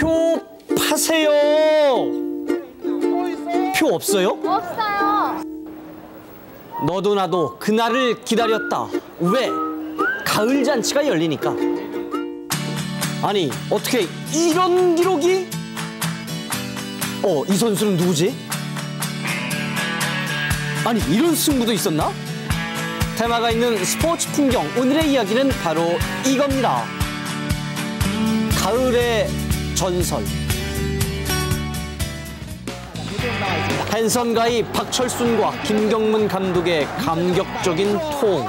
표 파세요. 표 없어요? 없어요. 너도 나도 그날을 기다렸다. 왜? 가을 잔치가 열리니까. 아니, 어떻게 이런 기록이? 어, 이 선수는 누구지? 아니, 이런 승부도 있었나? 테마가 있는 스포츠 풍경, 오늘의 이야기는 바로 이겁니다. 가을의 전설. 한선가의 박철순과 김경문 감독의 감격적인 통.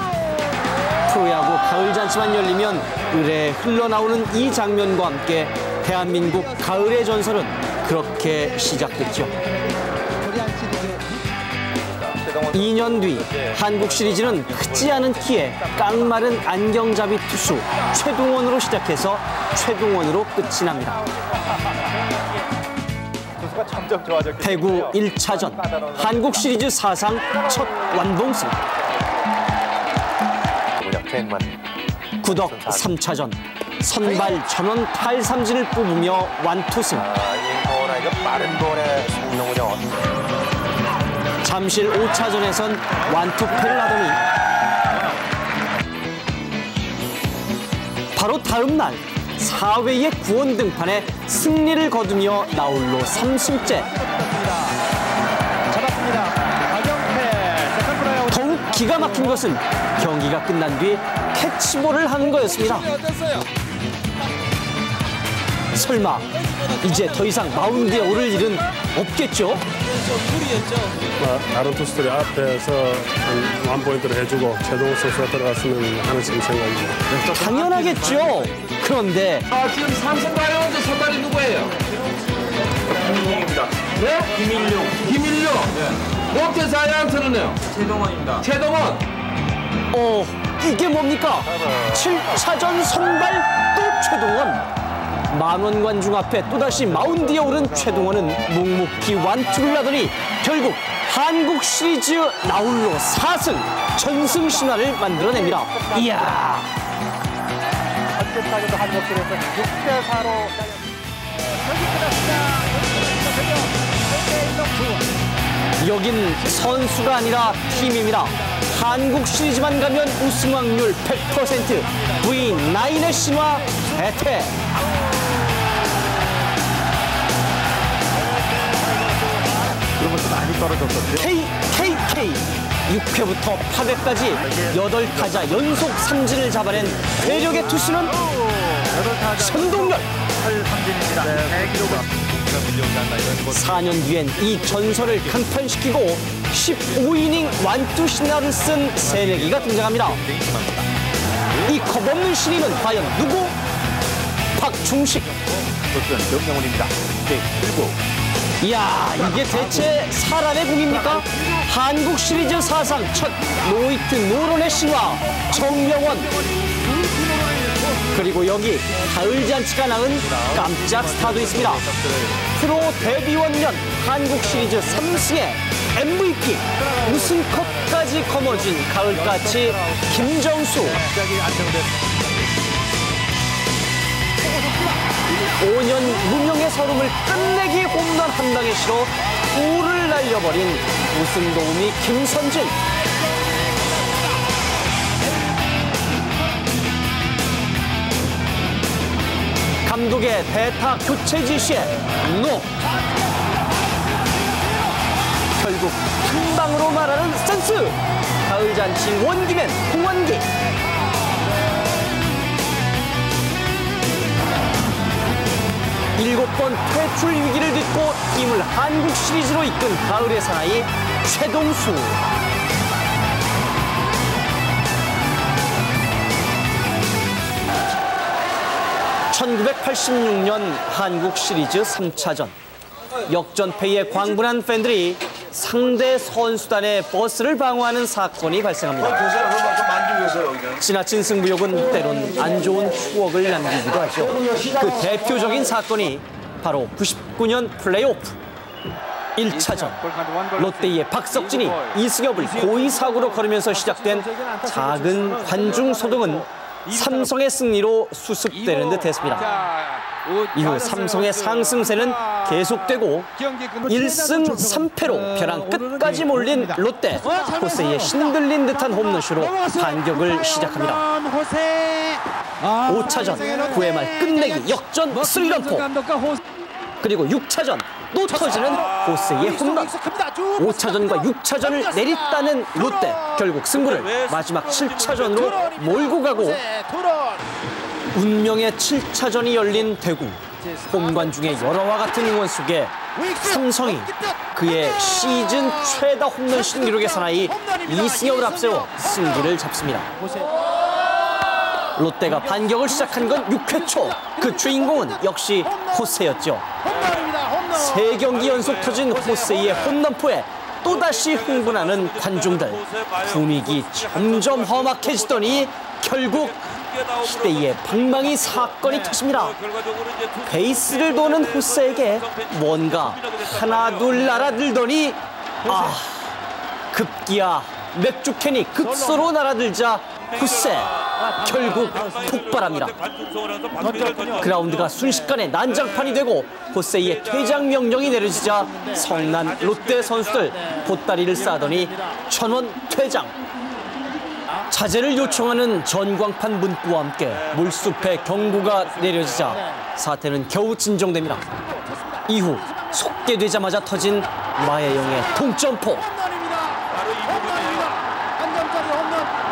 프로야구 가을 잔치만 열리면 을에 흘러나오는 이 장면과 함께 대한민국 가을의 전설은 그렇게 시작됐죠. 2년 뒤 한국 시리즈는 크지 않은 키에 깡마른 안경잡이 투수 최동원으로 시작해서 최동원으로 끝이 납니다. 대구 때문에요. 1차전 한국 시리즈 사상 첫 완봉승. 구덕 3차전 선발 전원 탈삼진을 뽑으며 완투승 아, 빠른 볼에 송명훈이 잠실 5차전에선 완투패를 하더니 바로 다음 날 4회의 구원 등판에 승리를 거두며 나홀로 3승째 잡았습니다. 박영태, 세컨 플라이 더욱 기가 막힌 것은 경기가 끝난 뒤 캐치볼을 하는 거였습니다. 설마 이제 더 이상 마운드에 오를 일은 없겠죠? 아, 다른 투수들이 앞에서 한 원포인트를 해주고 최동호 선수가 들어갔으면 하는 지금 생각입니다. 당연하겠죠. 그런데 아, 지금 삼성 가요운데 선발이 누구예요? 김민용입니다. 네? 김민용. 김민용. 네. 롯데 사이언트는요? 최동원입니다. 최동원. 어 이게 뭡니까? 7차전 선발 또 최동원. 만원 관중 앞에 또다시 마운드에 오른 최동원은 묵묵히 완투를 하더니 결국 한국 시리즈 나홀로 4승 전승 신화를 만들어냅니다. 이야 번째 타자도 한국들에서 6대 4로 여긴 선수가 아니라 팀입니다. 한국 시리즈만 가면 우승 확률 100% V9의 신화 대태 떨어졌었죠. KKK 6회부터 8회까지 8타자 연속 삼진을 잡아낸 대력의 투수는 선동열 8삼진입니다. 네, 기록은 4년 뒤엔 이 전설을 강판시키고 15이닝 완투 신화를 쓴 새내기가 등장합니다. 이 겁없는 신인은 과연 누구? 박충식. 투수는 정명원입니다. 네, 그리고 이야 이게 대체 사람의 공입니까? 한국 시리즈 사상 첫 노히트 노런의 신화 정명원. 그리고 여기 가을 잔치가 낳은 깜짝 스타도 있습니다. 프로 데뷔 원년 한국 시리즈 3승의 MVP 우승컵까지 거머쥔 가을까치 김정수 5년 무명의 서름을 끝내기 홈런 한 방에 실어 우를 날려버린 우승 도우미 김선진. 감독의 대타 교체 지시에 노. 결국 한 방으로 말하는 센스. 가을 잔치 원기맨 홍원기. 일곱 번 퇴출 위기를 딛고 팀을 한국 시리즈로 이끈 가을의 사나이 최동수. (1986년) 한국 시리즈 3차전 역전패에 광분한 팬들이 상대 선수단의 버스를 방어하는 사건이 발생합니다. 지나친 승부욕은 때론 안 좋은 추억을 남기기도 하죠. 그 대표적인 사건이 바로 99년 플레이오프 1차전 롯데의 박석진이 이승엽을 고의 사고로 걸으면서 시작된 작은 관중 소동은 삼성의 승리로 수습되는 듯했습니다. 자, 이후 삼성의 상승세는 계속되고 1승 3패로 벼랑 끝까지 몰린 롯데 호세의 신들린 듯한 홈런쇼로 반격을 시작합니다. 5차전 9회 말 끝내기 역전 3런포. 그리고 6차전 또 터지는 호세의 홈런. 5차전과 6차전을 내리따는 롯데. 결국 승부를 마지막 7차전으로 몰고 가고 운명의 7차전이 열린 대구 홈관 중에 여러와 같은 응원 속에 삼성이 그의 시즌 최다 홈런 신기록의 사나이 이승엽을 앞세워 승기를 잡습니다. 롯데가 반격을 시작한 건 6회 초. 그 주인공은 역시 호세였죠. 세 경기 연속 터진 호세의 홈런포에 또다시 흥분하는 관중들. 분위기 점점 험악해지더니 결국 시대의 방망이 사건이 터집니다. 베이스를 도는 호세에게 뭔가 하나 둘 날아들더니 아 급기야 맥주캔이 급소로 날아들자 후세 결국 폭발합니다. 그라운드가 순식간에 난장판이 되고 호세이의 퇴장 명령이 내려지자 성난 롯데 선수들 보따리를 싸더니 천원 퇴장. 자제를 요청하는 전광판 문구와 함께 물숲에 경고가 내려지자 사태는 겨우 진정됩니다. 이후 속개되자마자 터진 마예영의 동점포.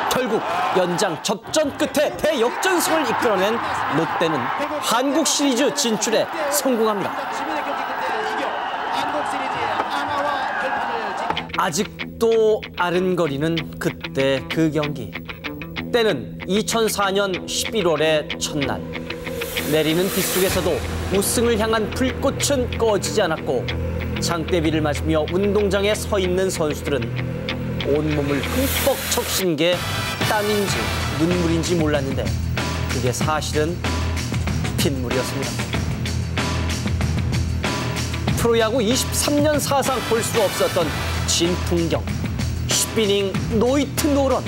결국 연장 접전 끝에 대역전승을 이끌어낸 롯데는 한국 시리즈 진출에 성공합니다. 아직도 아른거리는 그때 그 경기. 때는 2004년 11월의 첫날. 내리는 빗속에서도 우승을 향한 불꽃은 꺼지지 않았고 장대비를 맞으며 운동장에 서 있는 선수들은 온몸을 흠뻑 적신 게 땀인지 눈물인지 몰랐는데 그게 사실은 핏물이었습니다. 프로야구 23년 사상 볼 수 없었던 진풍경 10이닝 노이트 노런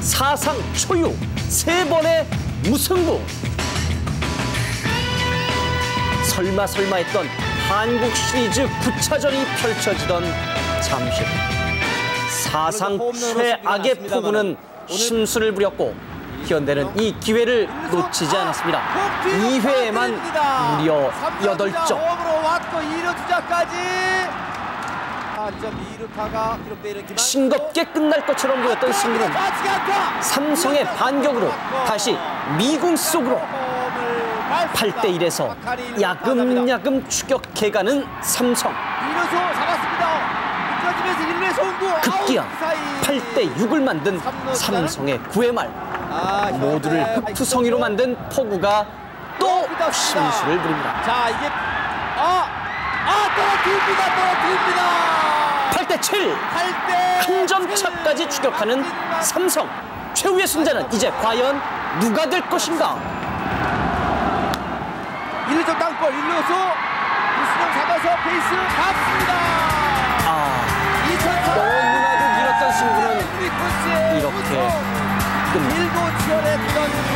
사상 초유 세 번의 무승부. 설마 설마 했던 한국 시리즈 9차전이 펼쳐지던 잠시 후 사상 최악의 폭우는 심수를 부렸고 현대는 이 기회를 놓치지 않았습니다. 2회에만 무려 8점. 싱겁게 끝날 것처럼 보였던 승부는 삼성의 반격으로 다시 미궁 속으로 8대 1에서 야금야금 추격해가는 삼성. 2루수 잡았습니다. 미끄러지면서 1루에서 송구 급기야 아웃 사이. 8대 6을 만든 삼성의 9회 말 아, 모두를. 흙투성이로 만든 폭우가 또 심술을 부립니다. 자 이게 아! 아 떨어집니다 떨어집니다 8대 7 8대 한 점 차까지 추격하는 삼성. 최후의 승자는 이제 과연 누가 될 것인가? 1루점 땅볼 1루수. 이수영 잡아서 베이스 잡습니다. 아. 2004 너무나도 길었던 승부는 이렇게 끝납니다.